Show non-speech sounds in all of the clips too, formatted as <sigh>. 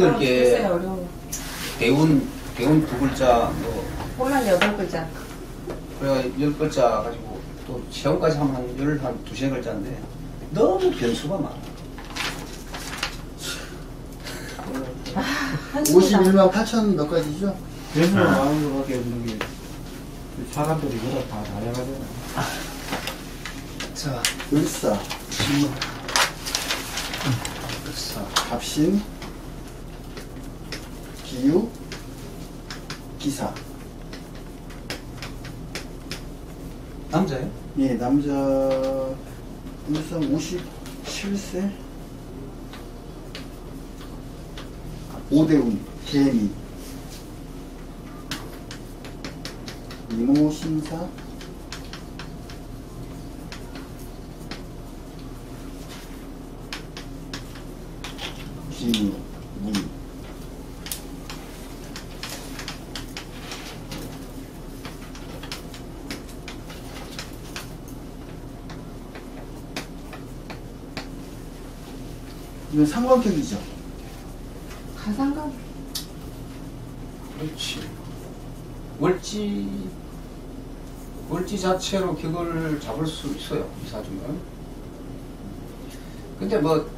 개가 여덟 개 글쎄요, 어려워. 대운 대운 두 글자 뭐 홀란 여덟 글자. 그래 열 글자 가지고 또 시험까지 하면 한열한 두세 글자인데 너무 변수가 많아. 한숨이다. 51만 8천 몇 가지죠? 대수로 나오는 것밖에 없는 게 사람들이 그걸 다 다양하잖아. 자, 을사, 글사 갑신, 기유, 기사. 남자예요? 예, 남자 을사 57세. 오대훈, 개미. 이모 신사. 기유, 문. 이건 상관격이죠. 가상관. 그렇지. 월지 월지 자체로 격을 잡을 수 있어요 이 사주는. 근데 뭐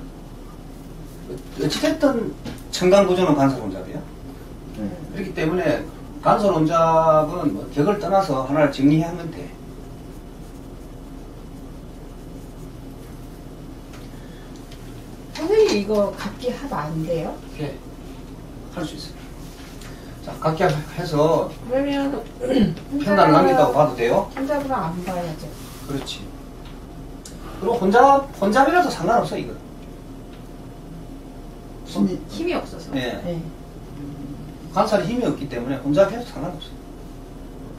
어찌됐든 청강구조는 간설혼잡이야. 네. 그렇기 때문에 간설혼잡은 뭐 격을 떠나서 하나를 정리하면 돼. 선생님 이거 각기 합 안 돼요? 이렇게 할수 있어요. 자, 각기 해서 그러면 편단을 남긴다고 봐도 돼요? 혼잡으로 안 봐야죠. 그렇지. 그리고 혼잡, 혼잡이라도 상관없어, 이거. 힘이 힘이 없어서. 네. 네. 관살에 힘이 없기 때문에 혼잡해도 상관없어.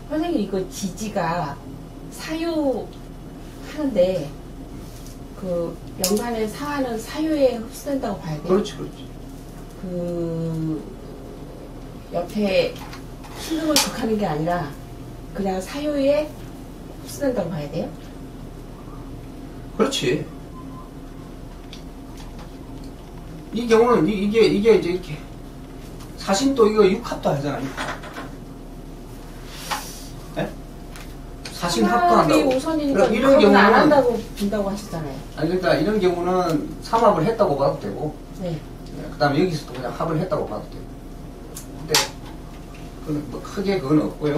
선생님 이거 지지가 사유 하는데 그 연간의 사화는 사유에 흡수된다고 봐야 돼요. 그렇지, 그렇지. 그 옆에 신금을 극하는 게 아니라 그냥 사유에 흡수된다고 봐야 돼요. 그렇지. 이 경우는 이, 게 이게 이제 이렇게 사신도 이거 육합도 하잖아. 육합. 예? 사신 합도 한다고. 이런 이런 안 경우는 한다고 빈다고 하시잖아요. 아니 그러니까 이런 경우는 삼합을 했다고 봐도 되고 네. 그 다음에 여기서도 그냥 합을 했다고 봐도 돼요. 근데 그건 뭐 크게 그건 없고요.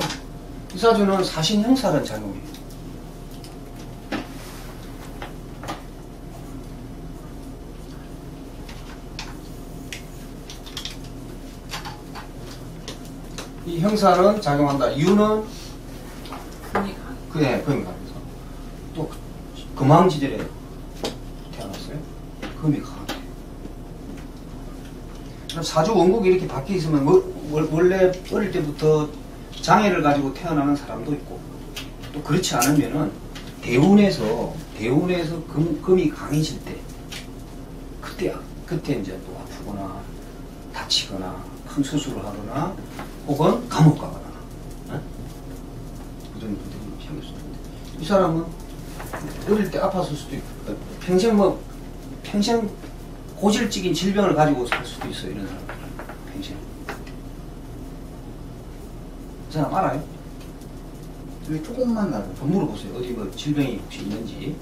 이 사주는 사신 형사라는 작용이에요. 이 형사는 작용한다. 유는 그러니까. 그래, 또 금왕지절에 태어났어요. 금이 강하대. 그럼 사주 원국이 이렇게 바뀌어 있으면 뭐- 월- 원래 어릴 때부터 장애를 가지고 태어나는 사람도 있고 또 그렇지 않으면은 대운에서 대운에서 금, 금이 강해질 때 그때 그때 이제 또 아프거나 다치거나 큰 수술을 하거나 혹은 감옥 가거나 어? 그런 분들이 있는데 이 사람은 어릴 때 아팠을 수도 있고 평생 뭐 평생 고질적인 질병을 가지고 살 수도 있어요 이런 사람 평생 저 사람 알아요? 여기 조금만. 한번 물어보세요 어디 뭐 질병이 혹시 있는지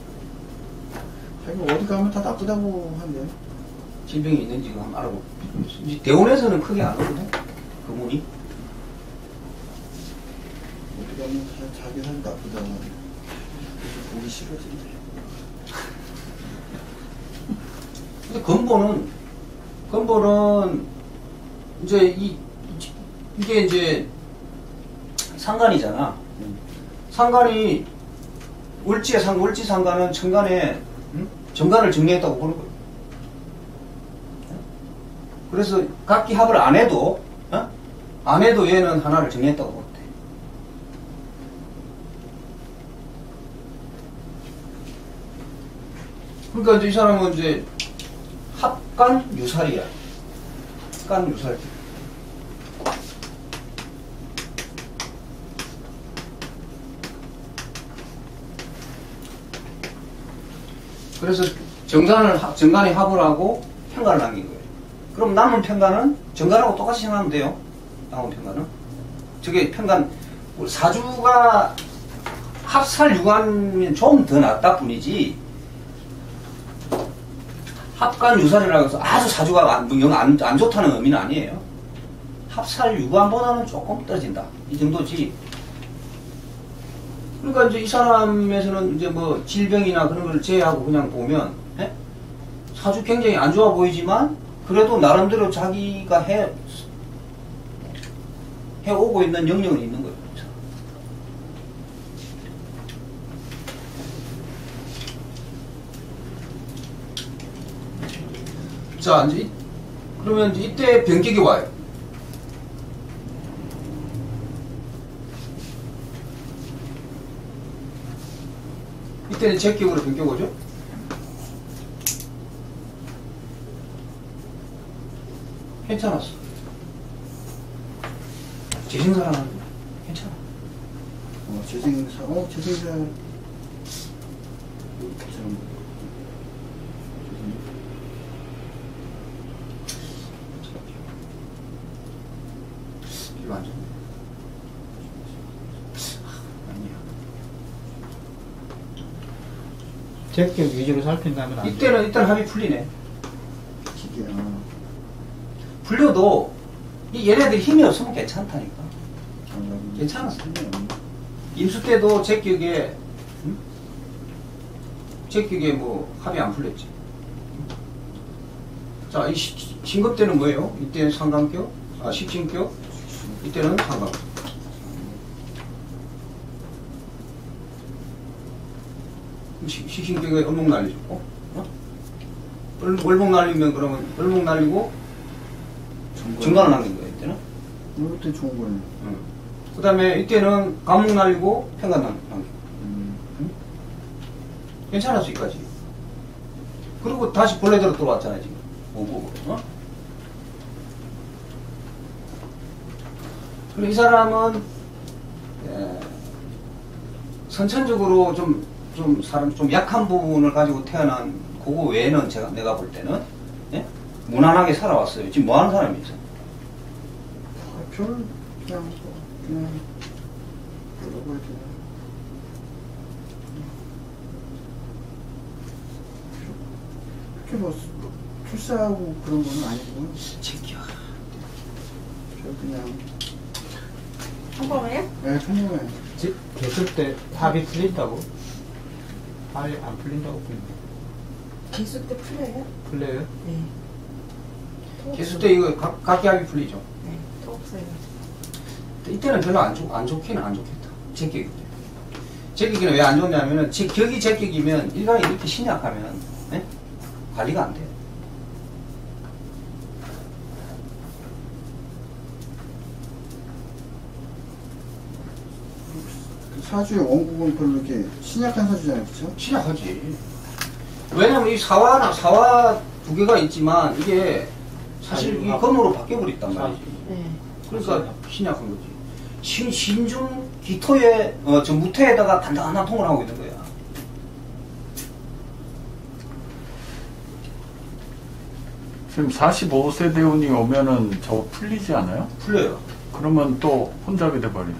자기 어디 가면 다 나쁘다고 한대요. 질병이 있는지 한번 알아보고 이제 대원에서는 크게 안 오거든 그분이 어디 가면 다 자기 사람 나쁘다고. 그래서 보기 싫어진대. 근데 근본은 근본은 이제 이 이게 이제 상관이잖아. 상관이 월지의 상 월지 상관은 천간에 음? 정관을 정리했다고 보는 거예요. 그래서 각기 합을 안 해도 어? 안 해도 얘는 하나를 정리했다고 그러니까 이제 이 사람은 이제 합간 유살이야. 합간 유살. 그래서 정간을 정간이 합을 하고 평간을 남긴 거예요. 그럼 남은 평간은 정간하고 똑같이 생각하면 돼요. 남은 평간은 저게 평간 사주가 합살 유관이 좀 더 낫다 뿐이지 합간 유살이라고 해서 아주 사주가 안, 영- 안, 안 좋다는 의미는 아니에요. 합살 유관보다는 조금 떨어진다. 이 정도지. 그러니까 이제 이 사람에서는 이제 뭐 질병이나 그런 걸 제외하고 그냥 보면 예? 사주 굉장히 안 좋아 보이지만 그래도 나름대로 자기가 해 해오고 있는 영역은 있는 거예요. 자, 이제 이- 그러면 이때 변격이 와요. 이때는 제격으로 변격 오죠? 괜찮았어. 재생사랑은 괜찮아. 어, 재생사, 어, 재생사. 참, 재생- 이거 안 좋네. 아니야. 제격 위주로 살핀다면 안 돼. 이때는 이때는 합이 풀리네. 기계, 아, 풀려도 이 얘네들이 힘이 없으면 괜찮다니까. 아, 괜찮았어. 음. 임수 때도 제격에 응? 제격에 뭐 합이 안 풀렸지. 자, 이 시- 신급 때는 뭐예요? 이때는 상관격, 아 식신격, 이때는 상관. 시- 식신격에 얼목 날리고, 어? 얼- 얼목 날리면 그러면 얼목 날리고 중간을 남긴 거예요 이때는. 이것도 좋은 거네. 그 다음에 이때는 감목 날리고 평간 남긴. 음. 괜찮았어 여기까지. 그리고 다시 본래대로 돌아왔잖아요 지금. 오고. 어? 그리고 이 사람은 에, 선천적으로 좀, 좀 사람 좀 약한 부분을 가지고 태어난 그거 외에는 제가 내가 볼 때는 예? 무난하게 살아왔어요. 지금 뭐 하는 사람이죠? 아, 별, 그냥, 뭐, 그냥, 뭐라고 해야 되나. 그렇게 뭐, 뭐 출세하고 그런 거는 아니고, 제끼야. 저 그냥, 평범해요? 네, 평범해. 지- 됐을 때 합이 풀린다고? 합이 안 풀린다고 보는데. 기수 때 풀려요? 풀려요? 네. 개수 때 이거 각, 각기하게 풀리죠. 네, 또 없어요. 이때는 별로 안, 좋, 안 좋기는 안 좋겠다. 제격이 때. 제격이 는 왜 안 좋냐면은, 제, 격이 제격이면 일간이 이렇게 신약하면, 예? 관리가 안 돼요. 그 사주의 원국은 별로 이렇게 신약한 사주잖아요, 그쵸? 신약하지. 왜냐면 이 사화나, 사화 두 개가 있지만, 이게 사실 이 검으로 바뀌어버렸단 말이지. 네. 그러니까 신약한 거지. 신, 신중 기토에, 어, 저 무토에다가 단단한 통을 하고 있는 거야. 지금 45세 대운이 오면은 저거 풀리지 않아요? 풀려요. 그러면 또 혼잡이 돼버리네.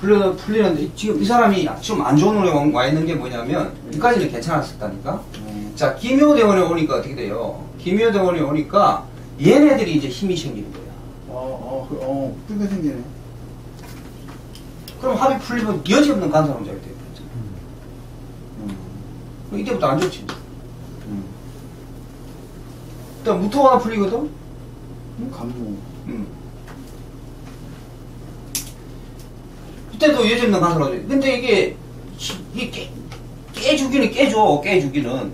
풀려, 풀리는데, 지금 이 사람이 좀 안 좋은 운에 와 있는 게 뭐냐면, 여기까지는 괜찮았었다니까? 음. 자, 기묘대원에 오니까 어떻게 돼요? 기묘대원에 오니까, 얘네들이 이제 힘이 생기는 거야. 어, 어, 그, 어, 쁘게 생기네. 그럼 합이 풀리면 여지없는 간사람자가 돼요. 음. 그럼 이때부터 안 좋지. 음. 일단 무토가 풀리거든? 감무. 음. 이때도 여지없는 간사람자. 근데 이게, 이게 깨, 깨주기는 깨줘, 깨주기는.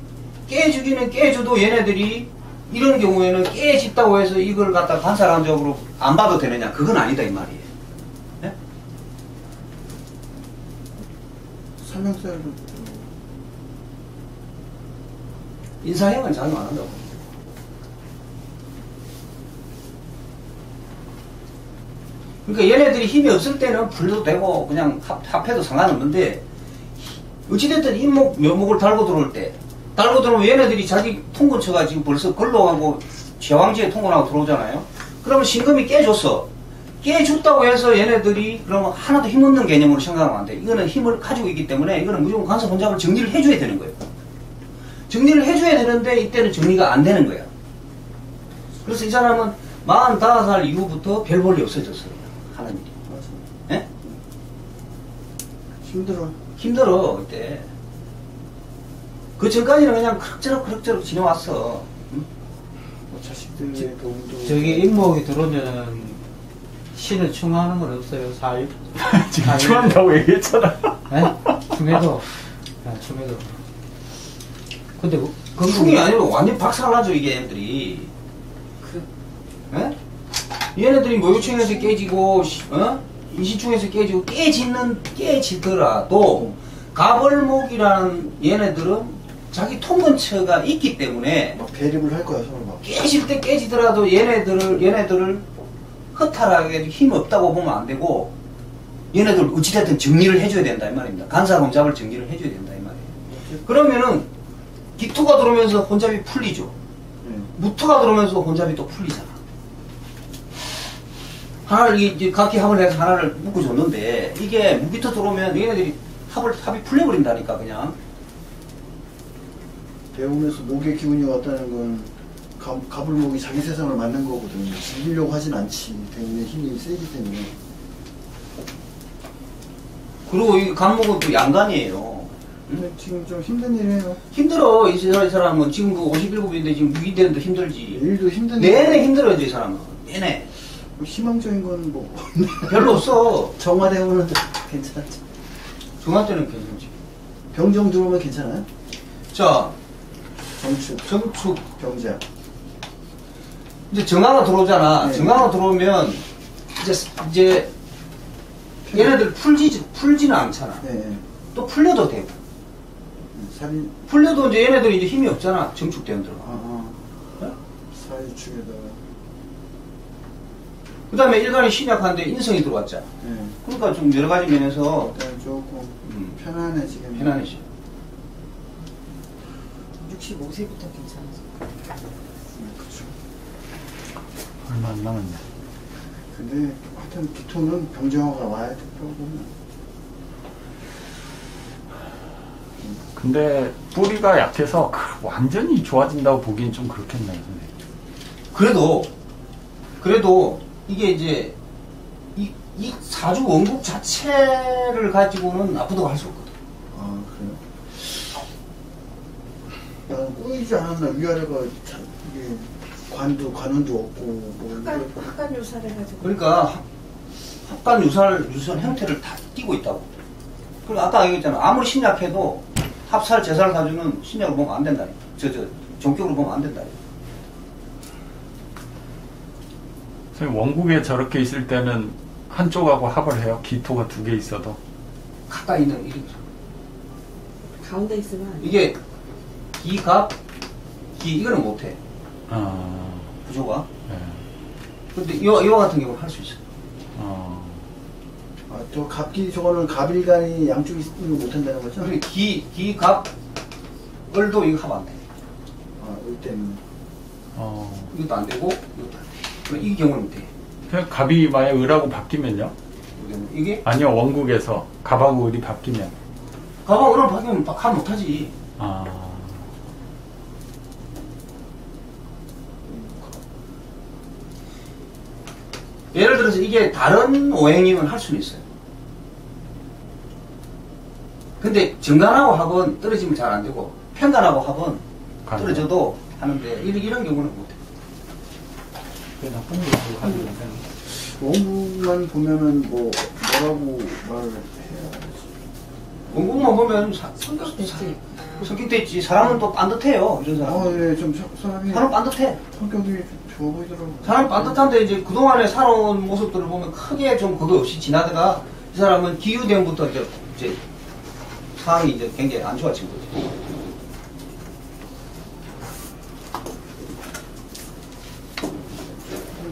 깨주기는 깨줘도 얘네들이 이런 경우에는 깨집다고 해서 이걸 갖다 간사람적으로 안 봐도 되느냐? 그건 아니다, 이 말이에요. 네? 설명서를 인사형은 작용 안 한다고. 그러니까 얘네들이 힘이 없을 때는 불도 되고 그냥 합, 합해도 상관없는데 어찌됐든 인목, 묘목을 달고 들어올 때 달고 들어오면 얘네들이 자기 통근처가 지금 벌써 걸러가고 제왕지에 통근하고 들어오잖아요. 그러면 신금이 깨졌어. 깨졌다고 해서 얘네들이 그러면 하나도 힘없는 개념으로 생각하면 안 돼. 이거는 힘을 가지고 있기 때문에 이거는 무조건 간섭 혼잡을 정리를 해줘야 되는 거예요. 정리를 해줘야 되는데 이때는 정리가 안 되는 거야. 그래서 이 사람은 45살 이후부터 별 볼이 없어졌어요. 하는 일이. 맞아. 예? 힘들어. 힘들어 그때 그 전까지는 그냥 그럭저럭 그럭저럭 지내왔어 응? 뭐 자식들의 도움도. 저기 임목이 들어오면은 신을 충하는 건 없어요. 사일. <laughs> 지금 추한다고 얘기했잖아. 네? 충해도. 아, 충해도. 근데 그 충이 아니고 완전 박살나죠 이게 애들이 그 예? 얘네들이 모유층에서 깨지고 시- 어? 인시충에서 깨지고 깨지는 깨지더라도 가벌목이라는 얘네들은 자기 통근처가 있기 때문에 막 대립을 할 거야, 서로 막. 깨질 때 깨지더라도 얘네들을 얘네들을 허탈하게 힘 없다고 보면 안 되고 얘네들 어찌됐든 정리를 해줘야 된다 이 말입니다. 간사 혼잡을 정리를 해줘야 된다 이 말이에요. 그러면은 기토가 들어오면서 혼잡이 풀리죠. 네. 무토가 들어오면서 혼잡이 또 풀리잖아. 하나를 이- 이제 각기 합을 해서 하나를 묶어 줬는데 이게 무기토 들어오면 얘네들이 합을 합이 풀려버린다니까 그냥. 배우면서 목의 기운이 왔다는 건 가, 가불목이 자기 세상을 맞는 거거든. 죽이려고 하진 않지. 배우의 힘이 세기 때문에. 그리고 이 간목은 또 양간이에요. 근데 지금 좀 힘든 일이에요. 힘들어 이 사람- 이 사람은 지금 그 57인데 지금 무기되는데 힘들지. 일도 힘든 내내 일. 힘들어요 이 사람은. 내내. 뭐 희망적인 건 뭐. 별로 없어. 정화대 오는 괜찮지. 중학 때는 괜찮지. 병정 들어오면 괜찮아요? 자 정축, 정축 병자. 이제 정화가 들어오잖아. 네. 정화가 들어오면 이제 이제 얘네들 풀지 풀지는 않잖아. 네, 네. 또 풀려도 되고 살인, 풀려도 이제 얘네들이 이제 힘이 없잖아. 정축 대원 들어. 아, 네? 아. 사유축에다가. 그 다음에 일간이 신약한데 인성이 들어왔잖아. 네. 그러니까 좀 여러 가지 면에서 일단 조금 음, 편안해지긴. 편안해져. 65세부터 괜찮아서. 네, 그쵸. 얼마 안 남았네. 근데 하여튼 기토는 병정화가 와야 되더라고요. 근데 뿌리가 약해서 그- 완전히 좋아진다고 보기엔 좀 그렇겠네요. 선생님. 그래도 그래도 이게 이제 이, 이 사주 원국 자체를 가지고는 나쁘다고 할 수 없거든. 아, 그래요? 나는 꼬이지 않았나, 위아래가 참, 이게, 관도, 관원도 없고, 뭐, 학간, 이거- 학간 유사를 해가지고. 그러니까 합- 합간 유살 유선 형태를 다 띠고 있다고. 그리고 아까 얘기했잖아. 아무리 신약해도 합살 제살 사주는 신약으로 보면 안 된다니까. 저 저 종격으로 보면 안 된다니까. 선생님, 원국에 저렇게 있을 때는 한쪽하고 합을 해요. 기토가 두 개 있어도. 가까이 있는 이름. 가운데 있으면 안 돼. 이게 기갑 기 이거는 못해 아, 구조가. 네. 근데 이와, 이와 같은 경우는 할 수 있어. 어, 아, 저 갑기, 저거는 갑일간이 양쪽이 거 못한다는 거죠? 그리고 기 기 갑 을도 이거 하면 안 돼. 아, 이 때문에. 어. 이것도 안 되고 이것도 안 돼. 그럼 이 경우는 돼. 갑이 만약 을하고 바뀌면요? 이. 이게 아니요, 원국에서 갑하고 을이 바뀌면. 가방 을을 바뀌면 가 못하지. 아, 예를 들어서 이게 다른 오행이면 할 수는 있어요. 근데 정간하고 합은 떨어지면 잘 안 되고 편간하고 합은. 떨어져도 하는데 이런, 이런 경우는 못해. 그게 나쁜 거고 하는 거잖아. 원국만 보면은 뭐, 뭐라고 말을 해야 되지? 원국만 보면 사, 성격. 성격도 있지. 사람은 또 빤듯해요. 이런 사람. 아, 예, 좀 사- 사람이, 사람 빤듯해. 성격이 좀 좋아 보이더라고. 사람 빤듯한데 이제 그 동안에 살아온 모습들을 보면 크게 좀 그거 없이 지나다가 이 사람은 기후대원부터 이제, 이제 상황이 이제 굉장히 안 좋아진 거지.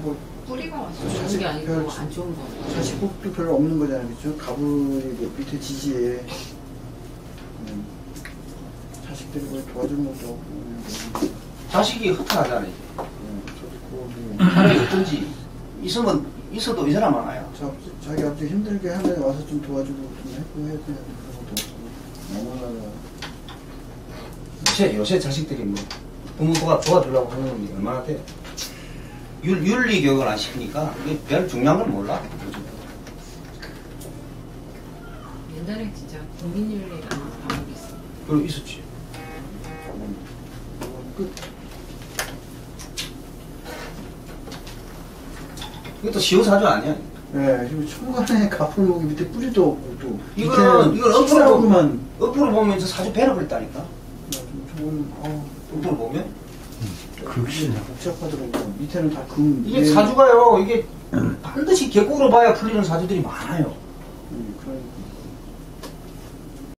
뭐, 뿌리가 와서 아니고 아니고 안안 좋은 거. 자식복도 별로 없는 거잖아요, 그죠? 가불이 그 밑에 지지에. 음, 자식들이 뭘 도와주는 것도 없고 그냥 자식이 허탈하잖아요. 뭐, 저도 그거 차라리 어쩐지 있으면 있어도 이 사람 많아요. 자, 자기 아버지 힘들게 하면 와서 좀 도와주고 좀 해고 해야 되는 것도 없고 너무나 요새 요새 자식들이 뭐 부모 도와 도와주려고 하는 게 얼마나 돼? 윤, 윤 리 교육을 안 시키니까 이게 별 중요한 걸 몰라. 요즘. 옛날에 진짜 국민윤리라는 과목이 있어. 그리고 있었지. 끝. 이것도 시효사주 아니야. 네, 지금 천간에 가풀목이 밑에 뿌리도 없고 또 이거는 이걸 엎으로 식사하고만 엎으로 보면 저 사주 배려버렸다니까. 저거는 어, 엎으로 보면 극신. 복잡하더라고요. 밑에는 다 금. 이게 사주가요. 이게 반드시 객국으로 봐야 풀리는 사주들이 많아요.